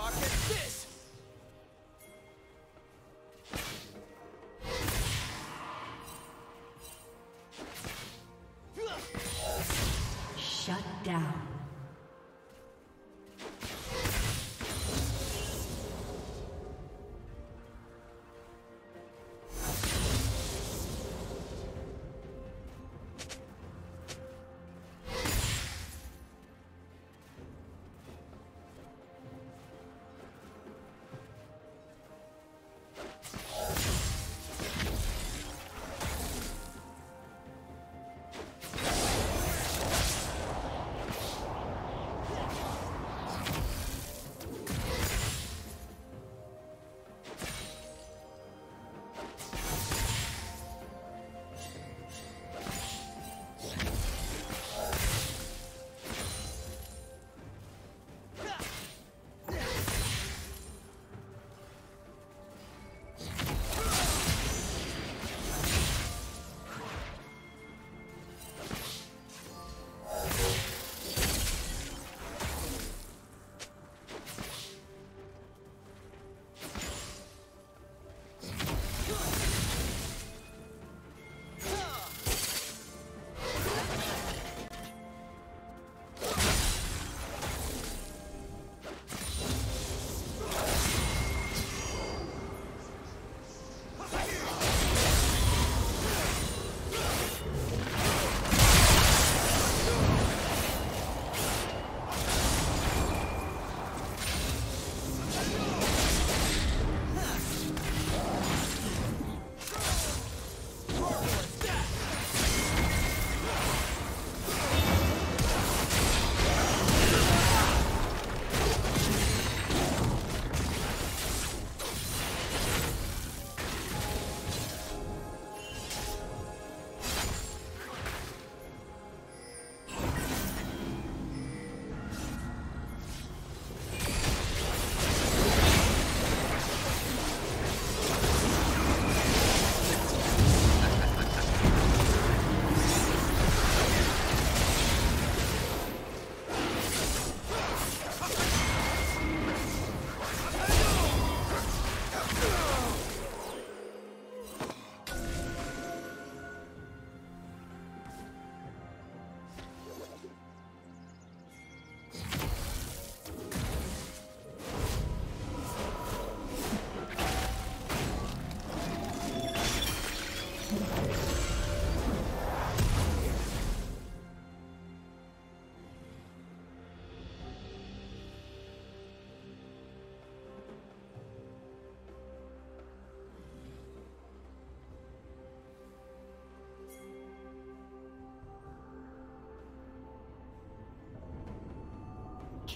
socket.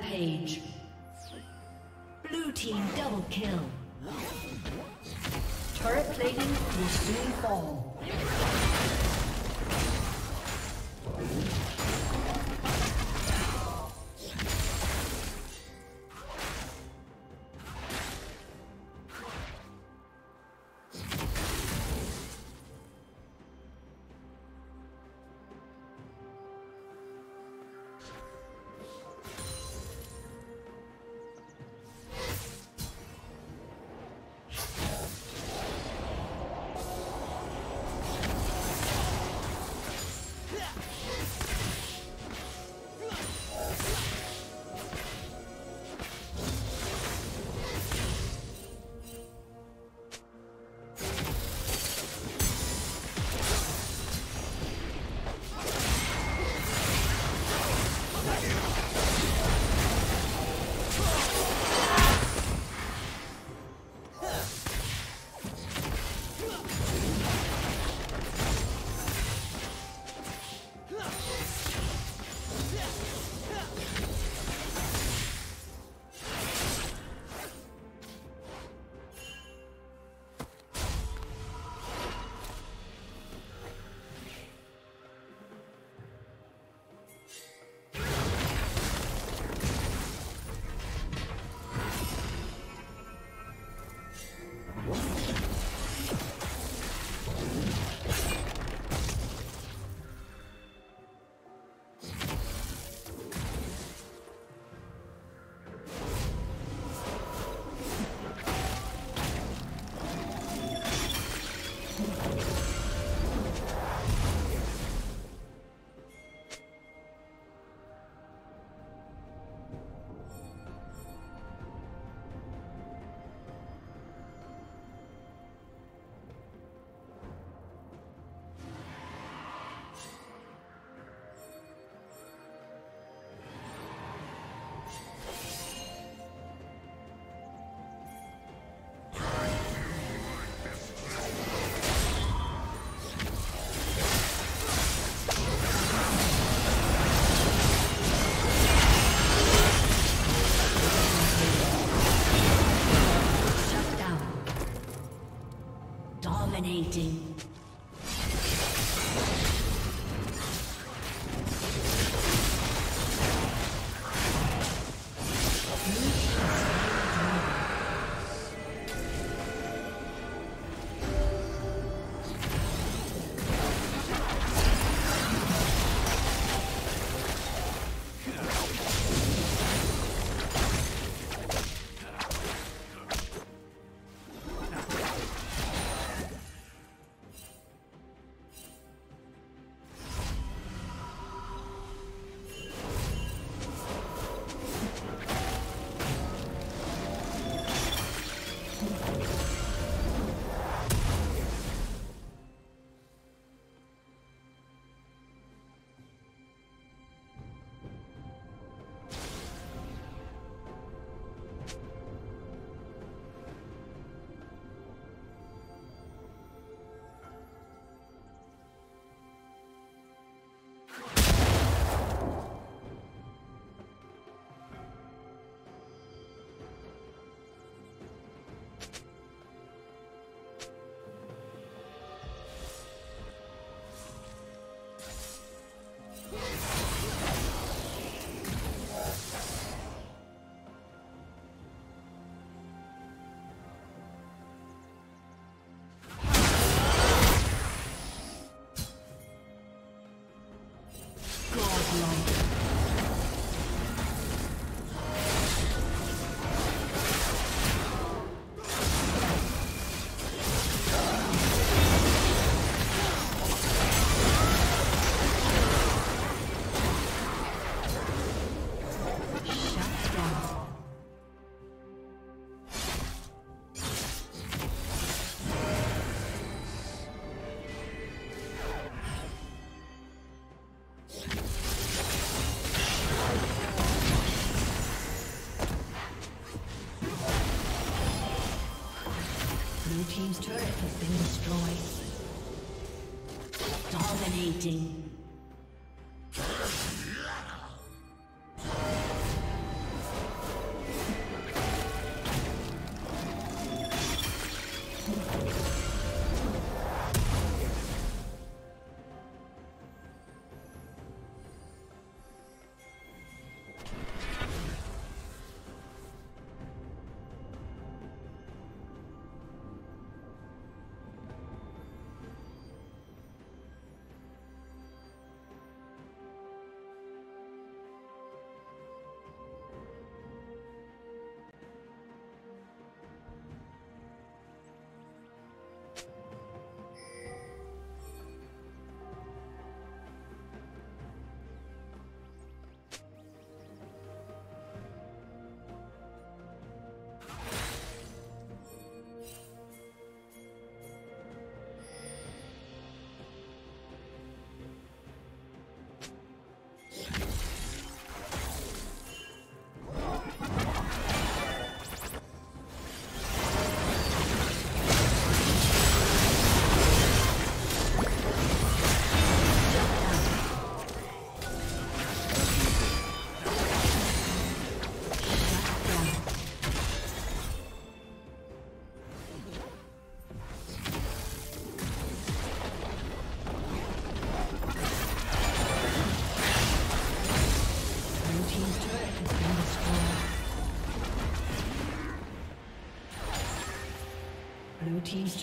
Rampage. Blue team double kill. Turret plating will soon fall.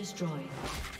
Destroyed.